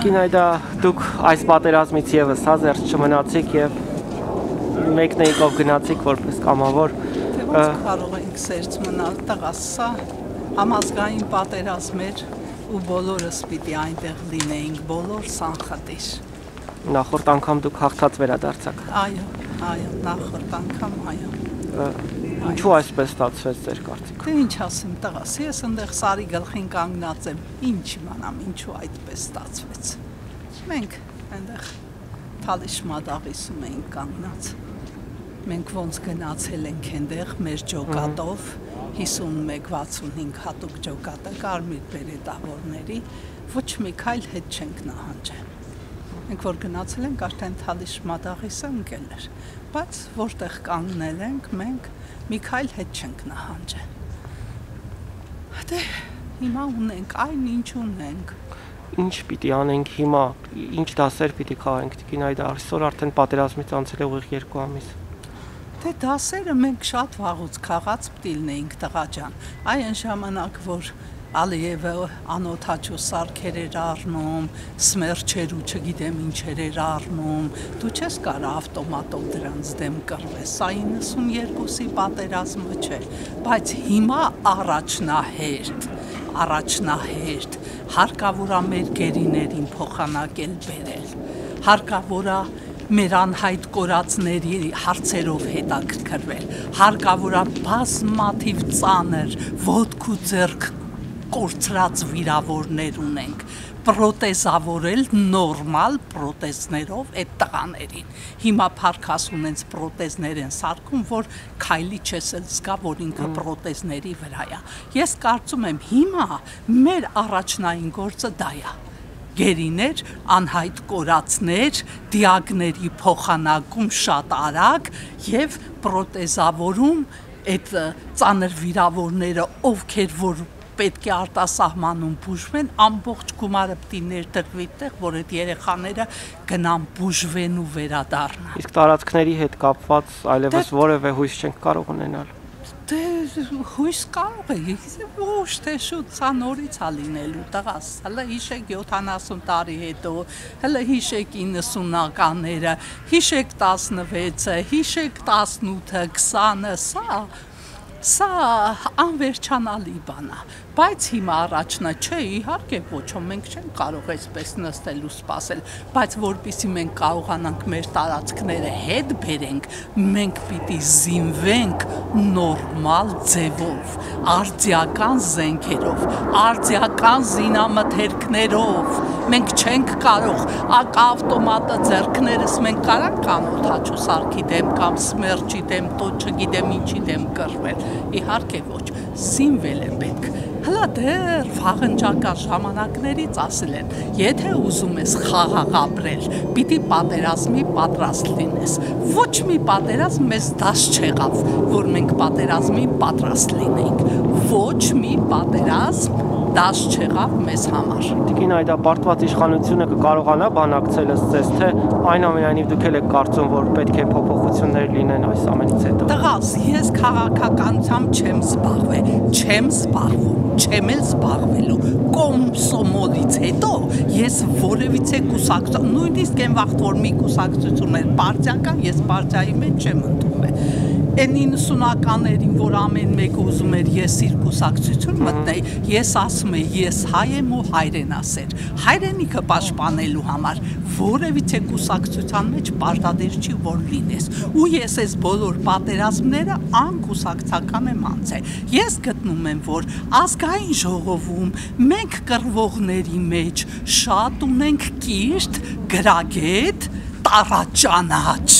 Տիկին այդա դուք այս պատերազմից եւս հա զերծ չմնացիք եւ մեկն էիք ով գնացիք որպես կամավոր ոնց կարող ենք սերծ մնալ տղաս, սա համազգային պատերազմ էր ու բոլորս պիտի այնտեղ լինեինք, բոլոր սանխատիր։ նախորդ անգամ դուք հաղթած վերադարձաք Այո, այո, նախորդ անգամ այո։ ինչու այսպես ստացվեց ձեր կարծիքով Դե ինչ ասեմ տղաս, ես այնտեղ սարի գլխին կանգնած եմ, ինչ իմանամ, ինչու այդպես ստացվեց։ Մենք այնտեղ թալիշ մադաղիսում էինք կանգնած։ Մենք ոնց գնացել ենք այնտեղ մեր ջոկատով 51-65 հատուկ ջոկատը կարմիր բերետավորների ոչ մի քայլ հետ չենք նահանջել։ Մենք որ գնացել ենք արդեն թալիշ մադաղիսը ընկել էր, բայց որտեղ կանգնել ենք, մենք մի քայլ հետ չենք նահանջել։ Դե հիմա ունենք այն ինչ ունենք։ ինչ պիտի անենք հիմա ինչ դասեր պիտի քաղենք տիկին այդա այսօր արդեն պատերազմից անցել է ուղիղ 2 ամիս Դե դասերը մենք շատ վաղուց քաղած պիտի լինեինք տղա ջան։ Այն ժամանակ որ Ալիևը անոթաչու սարքեր էր առնում, սմերչեր ու չգիտեմ ինչեր էր առնում։ Դու չես կարա ավտոմատով դրանց դեմ կռվես։ Սա 92-ի պատերազմը չէ, բայց հիմա առաջնահերթ, առաջնահերթ հարկավոր է մեր գերիներին փոխանակել բերել։ Հարկավոր է մեր անհայտ կորածների հարցերով հետաքրքրվել։ Հարկավոր բազմաթիվ ծանր ոտք ու ձեռք կորցրած վիրավորներ ունենք պրոտեզավորել նորմալ պրոտեզներով այդ տղաներին։ Հիմա փարքաս ունենց պրոտեզներ են սարքում, որ քայլի չես էլ զգա, որ ինքը պրոտեզների վրա է։ Ես կարծում եմ հիմա մեր առաջնային գործը դա է գերիներ, անհայտ կորածներ, դիագների փոխանակում շատ արագ եւ պրոտեզավորում այդ ծանր վիրավորները, ովքեր որ պետք է արտասահմանում բուժվեն, ամբողջ գումարը պիտի ներդրվի տեղ, որ այդ երեխաները գնան բուժվեն ու վերադառնան։ Իսկ տարածքների հետ կապված այլևս որևէ հույս չենք կարող ունենալ։ Դե հույս կարող է, ոչ թե շուտ սա նորից է լինելու տղաս։ Հələ հիշեք 70 տարի հետո, հələ հիշեք 90-ականները, հիշեք 16-ը, հիշեք 18-ը, 20-ը, սա Սա անվերջանալի բան է, բայց հիմա առաջնա չէ, իհարկե ոչ, մենք չենք կարող այսպես նստել ու սպասել, բայց որpիսի մենք կարողանանք մեր տարածքները հետ բերենք, մենք պիտի զինվենք նորմալ ձևով, արձիական զենքերով, արձիական զինամթերքներով։ Մենք չենք կարող ակ ավտոմատը ձեռքներս մենք կարանք անօթաչու սարքի դեմ կամ սմերչի դեմ, տո չգիտեմ ինչի դեմ կռվել իհարկե ոչ, զինվել է պետք։ Հլա դեռ վաղնջական ժամանակներից ասել են, եթե ուզում ես խաղաղ ապրել, պիտի պատերազմի պատրաստ լինես։ Ոչ մի պատերազմ մեզ դաս չեղավ, որ մենք պատերազմի պատրաստ լինենք։ Ոչ մի պատերազմ դաս չեղավ մեզ համար։ Տիկին այդա պարտված իշխանությունը կկարողանա բանակցելս ձեզ, թե այնուամենայնիվ դուք եք կարծում, որ պետք է փոփոխություններ լինեն այս ամենից հետո։ Տղաս, ես քաղաքականությամբ չեմ զբաղվել, չեմ զբաղվում, չեմ էլ զբաղվելու։ Կոմսոմոլից հետո ես որևիցե կուսակցություն, նույնիսկ այն վաղ որ մի կուսակցություն էր պարտիական, ես պարտիայի մեջ չեմ ընդունվել այն 90-ականներին, որ ամեն մեկը ուզում էր ես իր կուսակցություն մտնեի, ես ասում եմ, ես հայ եմ ու հայրենասեր։ Հայրենիքը պաշտպանելու համար որևիցե կուսակցության մեջ պարտադիր չի որ լինես։ Ու ես այս բոլոր պատերազմները անկուսակցական եմ անցել։ Ես գտնում եմ, որ ազգային ժողովում մենք կռվողների մեջ շատ ունենք կիրթ, գրագետ, տարաճանաչ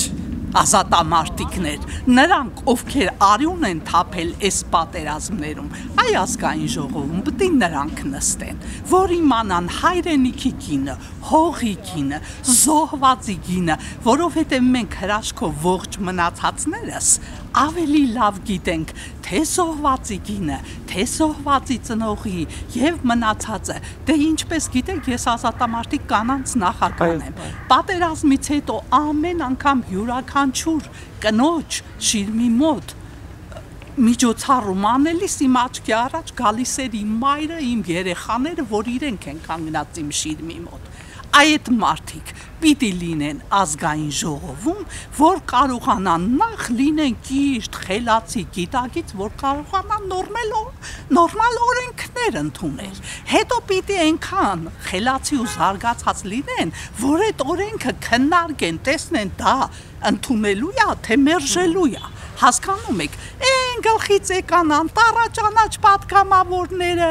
ազատամարտիկներ, նրանք, ովքեր արյուն են թափել այս պատերազմներում, այ ազգային ժողովում պետք է նրանք նստեն, որ իմանան հայրենիքի կինը, հողի կինը, զոհվածի կինը, որովհետև մենք հրաշքով ողջ մնացածներս ավելի լավ գիտենք թե զոհվածի կինը, թե զոհվածի ծնողի եւ մնացածը։ Դե ինչպես գիտեք, ես ազատամարտիկ կանանց նախագահ եմ։ Պատերազմից հետո ամեն անգամ յուրաքանչյուր կնոջ շիրմի մոտ միջոցառում անելիս իմ աչքի առաջ գալիս էր իմ մայրը, իմ երեխաները, որ իրենք են կանգնած իմ շիրմի մոտ այդ մարդիկ պիտի լինեն ազգային ժողովում, որ կարողանան նախ լինեն ճիշտ, խելացի, գիտակից, որ կարողանան նորմալ նորմալ օրենքներ ընդունել։ Հետո պիտի այնքան խելացի ու զարգացած լինեն, որ այդ օրենքը քննարկեն, տեսնեն դա ընդունելու է, թե մերժելու է հասկանում եք, այն գլխից եկան անտառա ճանաչ պատգամավորները,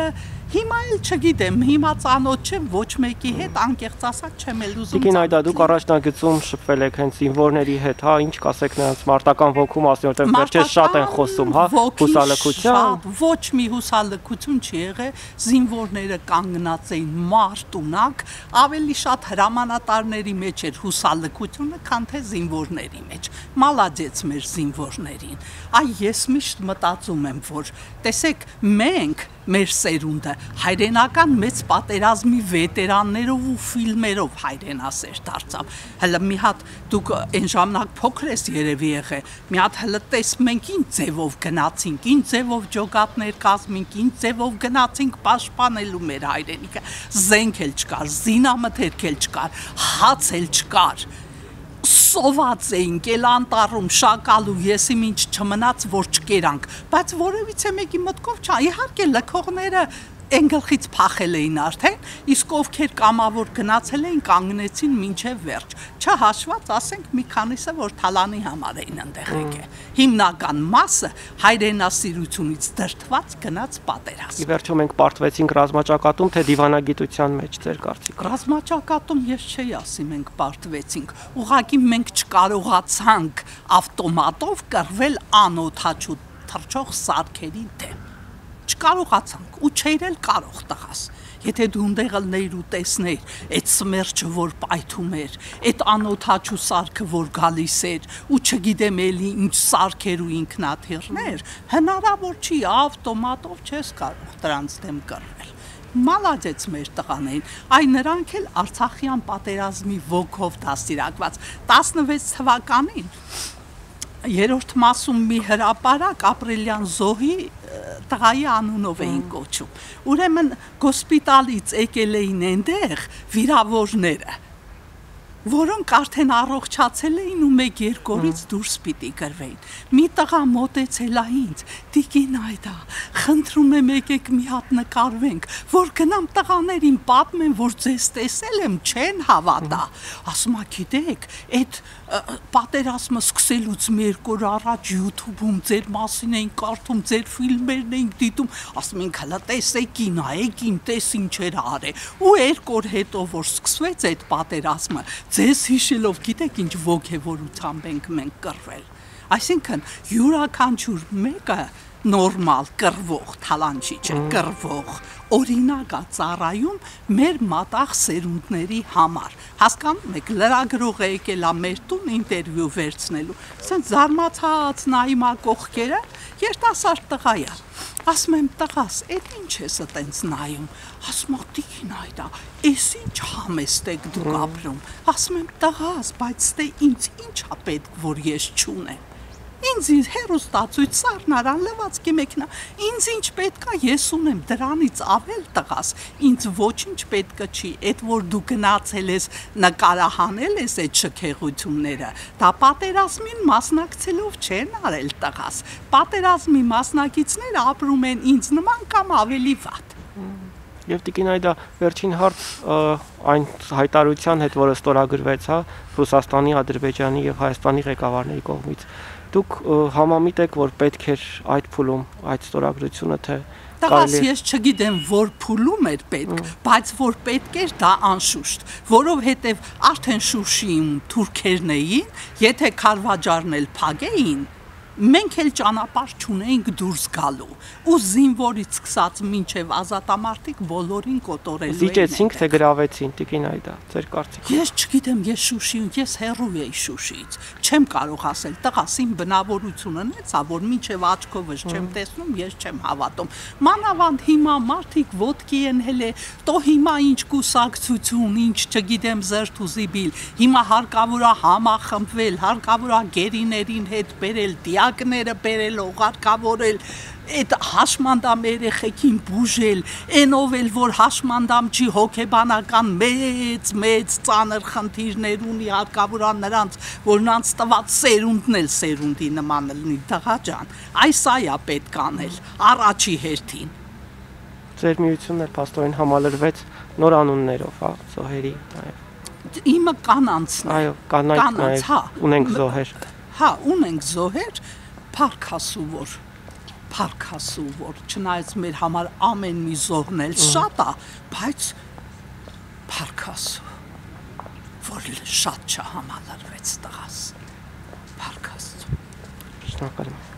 Հիմա էլ չգիտեմ, հիմա ծանոթ չեմ ոչ մեկի հետ, անկեղծ ասած չեմ էլ ուզում։ Տիկին այդա դուք առաջնագծում շփվել եք հենց զինվորների հետ, հա, ինչ կասեք նրանց մարտական ոգու մասին, որտեղ վերջերս շատ են խոսում, հա, հուսալքության։ Ոչ մի հուսալքություն չի եղել, զինվորները կանգնած էին մարտունակ, ավելի շատ հրամանատարների մեջ էր հուսալքությունը, քան թե զինվորների մեջ։ Մալադեց մեր զինվորներին։ Այ ես միշտ մտածում եմ, որ տեսեք, մենք մեր սերունդը հայրենական մեծ պատերազմի վետերաններով ու ֆիլմերով հայրենասեր դարձավ։ Հələ մի հատ դուք այն ժամանակ փոքր ես երևի եղե։ Մի հատ հələ տես մենք ինչ ձևով գնացինք, ինչ ձևով ջոկատներ կազմինք, ինչ ձևով գնացինք պաշտպանելու մեր հայրենիքը։ Զենք էլ չկար, զինամթերք էլ չկար, հաց էլ չկար սոված էինք էլ անտառում շակալու եսի ինչ չմնաց որ չկերանք բայց որևիցե մեկի մտքով չա իհարկե լքողները այն գլխից փախել էին արդեն, իսկ ովքեր կամավոր գնացել էին կանգնեցին մինչև վերջ։ Չհաշված, ասենք մի քանիսը, որ թալանի համար էին այնտեղ եկել։ Հիմնական մասը հայրենասիրությունից դրթված գնաց պատերազմ։ Ի վերջո մենք պարտվեցինք ռազմաճակատում, թե դիվանագիտության մեջ ձեր կարծիք։ Ռազմաճակատում ես չէի ասի մենք պարտվեցինք։ Ուղղակի մենք չկարողացանք ավտոմատով կռվել անօթաչու թռչող սարքերի դեմ չկարողացանք ու չէր էլ կարող տղաս եթե դու ունդեղ լներ ու տեսներ այդ սմերջը որ պայթում էր այդ անոթաչու սարքը որ գալիս էր ու չգիտեմ էլի ինչ սարքեր ու ինքնաթիռներ հնարավոր չի ավտոմատով չես կարող դրանց դեմ կռվել մալադեց մեր տղաներին այ նրանք էլ արցախյան պատերազմի ոգով դաստիարակված 16 թվականին երրորդ մասում մի հրաապարակ ապրիլյան զոհի տղայի անունով էին կոչում։ Ուրեմն հոսպիտալից եկել էին այնտեղ վիրավորները որոնք արդեն առողջացել էին ու մեկ երկու օրից դուրս պիտի գրվեին։ Մի տղա մոտեցել է ինձ, տիկին այդա, խնդրում եմ եկեք մի հատ նկարվենք, որ գնամ տղաներին պատմեմ, որ ձեզ տեսել եմ, չեն հավատա։ Ասում է, գիտեք, այդ պատերազմը սկսելուց երկու օր առաջ YouTube-ում ձեր մասին էին կարդում, ձեր ֆիլմերն էին դիտում, ասում ենք հələ տեսեք, նայեք, ին տես ինչեր արե։ Ու երկու օր հետո որ սկսվեց այդ պատերազմը, ձեզ հիշելով, գիտեք ինչ ոգևորությամբ ենք մենք կռվել։ Այսինքն յուրաքանչյուր մեկը նորմալ կռվող, թալանչի չէ, կռվող օրինակ է ծառայում մեր մատաղ սերունդների համար։ Հասկանում եք, լրագրողը եկել է մեր տուն ինտերվյու վերցնելու։ Սենց զարմացած նայում է կողքերը, երիտասարդ տղա է։ Ասում եմ տղաս, այդ ինչ ես այտենց նայում։ Ասում է տիկին այդա, էս ինչ համեստ եք դուք ապրում։ Ասում եմ տղաս, բայց դե ինձ ինչ է պետք, որ ես չունեմ։ Ինձ ինձ հերոստացույց սառնարան լվացքի մեքենա։ Ինձ ինչ պետքա, ես ունեմ դրանից ավել տղաս։ Ինձ ոչինչ պետքը չի, այդ որ դու գնացել ես նկարահանել ես այդ շքեղությունները։ Դա պատերազմին մասնակցելով չեն արել տղաս։ Պատերազմի մասնակիցները ապրում են ինձ նման կամ ավելի վատ։ Եվ Տիկին այդա վերջին հարց այն հայտարարության հետ, որը ստորագրվեց, հա, Ռուսաստանի, Ադրբեջանի եւ Հայաստանի ղեկավարների կողմից դուք համամիտ եք, որ պետք էր այդ փուլում այդ ստորագրությունը թե Տղաս ես չգիտեմ որ փուլում էր պետք, բայց որ պետք էր դա անշուշտ, որովհետև արդեն Շուշիում թուրքերն էին, եթե Խարվաճարն էլ փագեին, մենք էլ ճանապարհ չունեինք դուրս գալու ու զինվորից սկսած մինչև ազատամարտիկ բոլորին կոտորելու էին զիջեցինք թե գրավեցին տիկին այդա ձեր կարծիքով ես չգիտեմ ես շուշիում ես հերու էի շուշիից չեմ կարող ասել տղաս իմ բնավորությունը նեցա որ մինչև աչքովս չեմ տեսնում ես չեմ հավատում մանավանդ հիմա մարդիկ ոդկի են հելե տո հիմա ինչ կուսակցություն ինչ չգիտեմ զերթ ու զիբիլ հիմա հարկավոր է համախմբվել հարկավոր է գերիներին հետ բերել դիա կրակները բերել, օղարկավորել, այդ հաշմանդամ երեխեքին բուժել, այնով էլ որ հաշմանդամ չի հոգեբանական մեծ մեծ ծանր խնդիրներ ունի հարկավորա նրանց, որ նրանց տված սերունդն էլ սերունդի նման լինի տղա ջան։ Այս այա պետք անել առաջի հերթին։ Ձեր միությունն էլ փաստորեն համալրվեց նոր անուններով, հա, զոհերի, այո։ Իմը կանանցն է։ Այո, Կանանց, նաև հա։ ունենք զոհեր։ Հա, ունենք զոհեր, փարքասու որ փարքասու որ չնայած մեր համար ամեն մի զոհն էլ շատ է, բայց փարքասու որ շատ չհամալրվեց տղաս։ Փարքասու։ Շնորհակալ եմ։